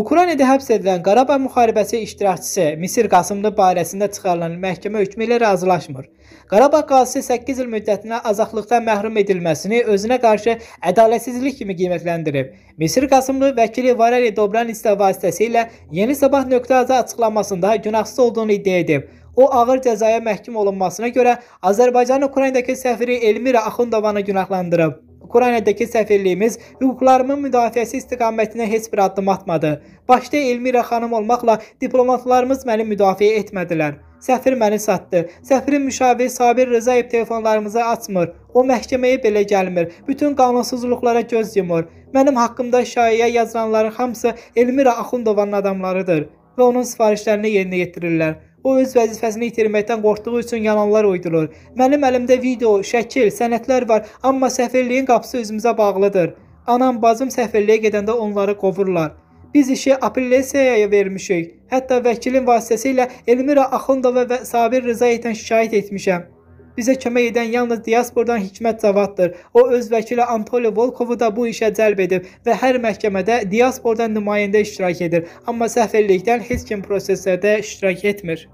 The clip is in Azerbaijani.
Ukraynada həbs edilən Qarabağ müharibəsi iştirakçısı Misir Qasımlı barəsində çıxarılan məhkəmə hökmü ilə razılaşmır. Qarabağ qazisi 8 il müddətinə azadlıqdan məhrum edilməsini özünə qarşı ədalətsizlik kimi qiymətləndirib. Misir Qasımlı vəkili Vareli Dobranitsa vasitəsilə Yeni Sabah.az açıqlamasında günahsız olduğunu iddia edib. O ağır cəzaya məhkum olunmasına görə Azərbaycanın Ukraynadakı səfiri Elmira Axundovanı günahlandırıb. Ukraynadakı səfirliyimiz hüquqlarımın müdafiəsi istiqamətində heç bir addım atmadı. Başda Elmira xanım olmaqla diplomatlarımız məni müdafiə etmədilər. Səfir məni satdı. Səfirin müşaviri Sabir Rızayev telefonlarımızı açmır. O məhkəməyə belə gəlmir. Bütün qanunsuzluqlara göz yumur. Mənim haqqımda şayiə yazılanların hamısı Elmira Axundovanın adamlarıdır və onun sifarişlərini yerinə yetirirlər. O öz vəzifəsini itirməkdən qorxduğu üçün yalanlar uydurur. Mənim əlimdə video, şəkil, sənədlər var, amma səfirliyin qapısı özümüzə bağlıdır. Anam, bacım səfirliyə gedəndə onları qovurlar. Biz işi apellyasiyaya vermişik. Hətta vəkilin vasitəsilə Elmira Axundova və Sabir Rızayevdən şikayət etmişəm. Bizə kömək edən yalnız diaspordan Hikmət Cavaddır. O öz vəkili Antoli Volkovu da bu işə cəlb edib və hər məhkəmədə diaspordan nümayəndə iştirak edir. Amma səfirlikdən heç kim proseslərdə iştirak etmir.